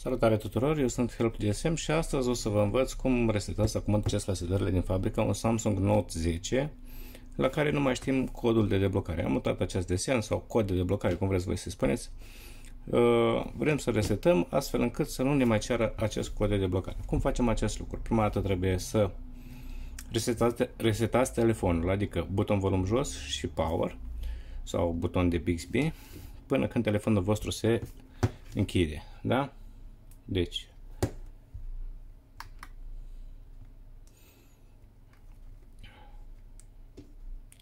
Salutare tuturor, eu sunt Help GSM și astăzi o să vă învăț cum resetați acum acces la setările din fabrică un Samsung Note 10 la care nu mai știm codul de deblocare. Am mutat acest desen sau cod de deblocare, cum vreți voi să spuneți. Uh, vrem să resetăm astfel încât să nu ne mai ceară acest cod de deblocare. Cum facem acest lucru? Prima dată trebuie să resetați, resetați telefonul, adică buton volum jos și power sau buton de Bixby până când telefonul vostru se închide. Da? Deci,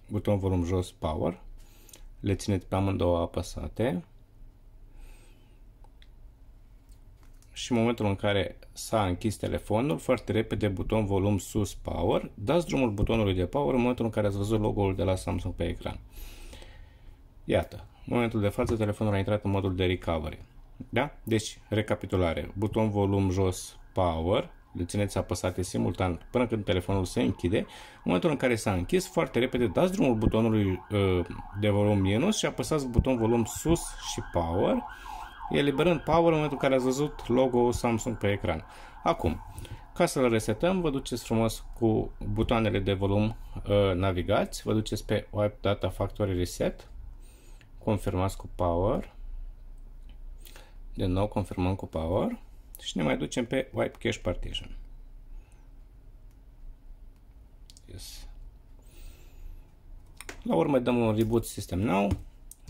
buton volum jos power, le țineți pe amândouă apăsate și în momentul în care s-a închis telefonul, foarte repede buton volum sus power, dați drumul butonului de power în momentul în care ați văzut logo-ul de la Samsung pe ecran. Iată, în momentul de față telefonul a intrat în modul de recovery. Da? Deci, recapitulare. Buton volum jos, power, le țineți apăsate simultan până când telefonul se închide. În momentul în care s-a închis, foarte repede dați drumul butonului uh, de volum minus și apăsați buton volum sus și power, eliberând power în momentul în care ați văzut logo Samsung pe ecran. Acum, ca să-l resetăm, vă duceți frumos cu butoanele de volum uh, navigați, vă duceți pe Wipe Data Factory Reset, confirmați cu power, din nou confirmăm cu power și ne mai ducem pe wipe cache partition. Yes. La urmă dăm un reboot system now,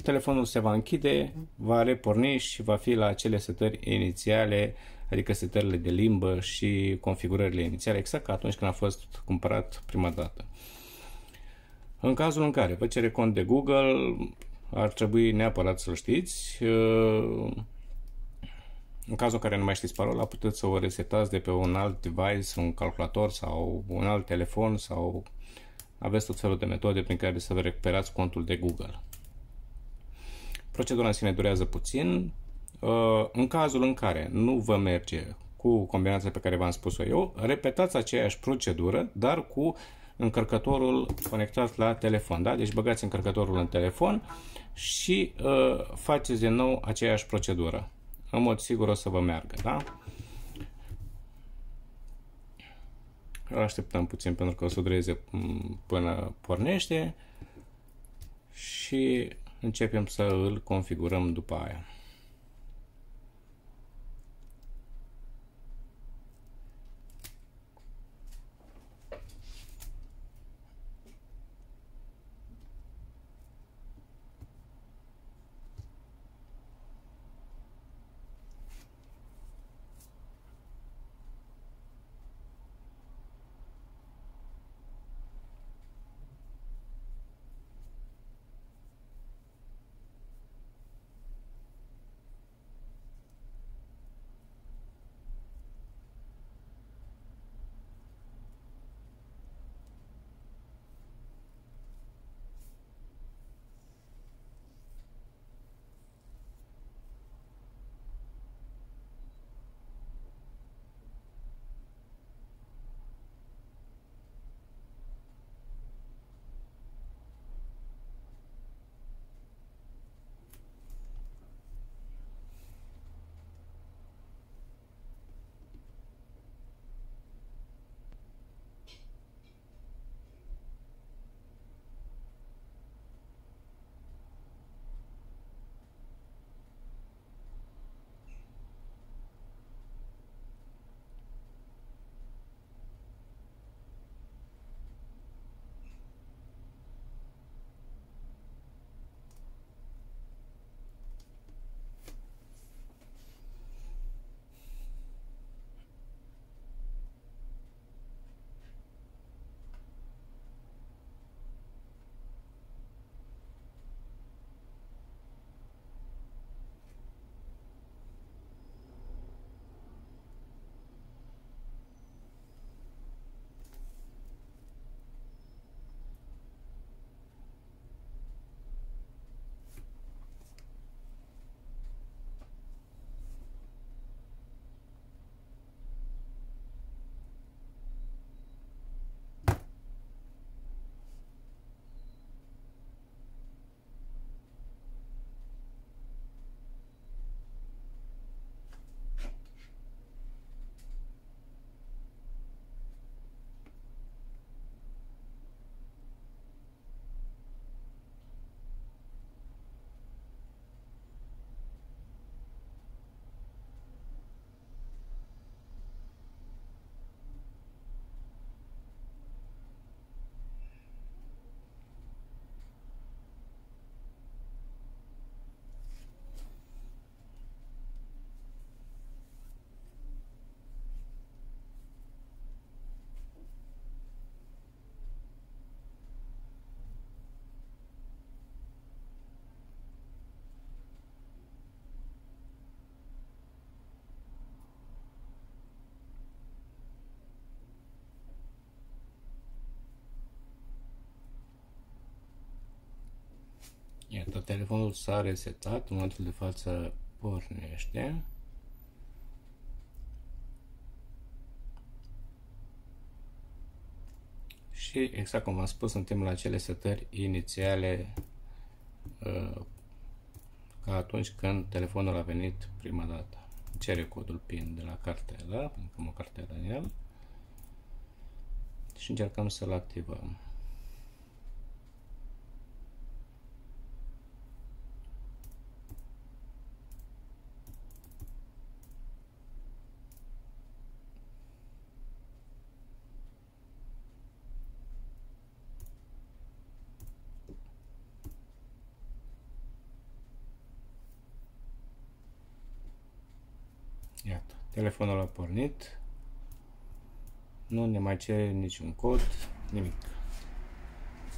telefonul se va închide, va reporni și va fi la acele setări inițiale, adică setările de limbă și configurările inițiale, exact ca atunci când a fost cumpărat prima dată. În cazul în care vă cere cont de Google, ar trebui neapărat să-l știți. În cazul în care nu mai știți parola, puteți să o resetați de pe un alt device, un calculator sau un alt telefon sau aveți tot felul de metode prin care să vă recuperați contul de Google. Procedura în sine durează puțin. Uh, în cazul în care nu vă merge cu combinația pe care v-am spus-o eu, repetați aceeași procedură, dar cu încărcătorul conectat la telefon. Da? Deci băgați încărcătorul în telefon și uh, faceți din nou aceeași procedură în mod sigur o să vă meargă, da? Îl așteptăm puțin pentru că o să dureze până pornește și începem să îl configurăm după aia. Telefonul s-a resetat, în momentul de față pornește. Și exact cum v-am spus, suntem la cele setări inițiale uh, ca atunci când telefonul a venit prima dată. Cere codul PIN de la cartelă, pentru că am o cartelă în el și încercăm să-l activăm. Iată, telefonul a pornit, nu ne mai cere niciun cod, nimic.